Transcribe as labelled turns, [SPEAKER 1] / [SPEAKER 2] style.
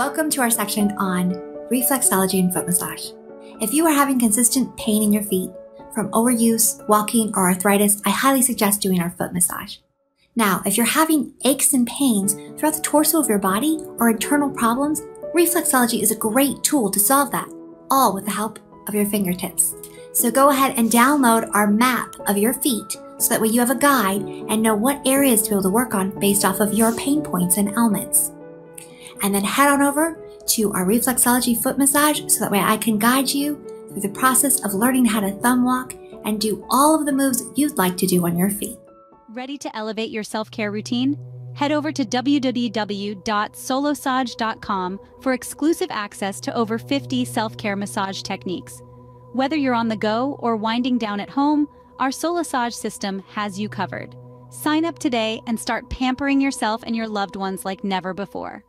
[SPEAKER 1] Welcome to our section on reflexology and foot massage. If you are having consistent pain in your feet from overuse, walking, or arthritis, I highly suggest doing our foot massage. Now, if you're having aches and pains throughout the torso of your body or internal problems, reflexology is a great tool to solve that, all with the help of your fingertips. So go ahead and download our map of your feet so that way you have a guide and know what areas to be able to work on based off of your pain points and ailments and then head on over to our reflexology foot massage so that way I can guide you through the process of learning how to thumb walk and do all of the moves you'd like to do on your feet.
[SPEAKER 2] Ready to elevate your self care routine? Head over to www.solossage.com for exclusive access to over 50 self care massage techniques. Whether you're on the go or winding down at home, our Solossage system has you covered. Sign up today and start pampering yourself and your loved ones like never before.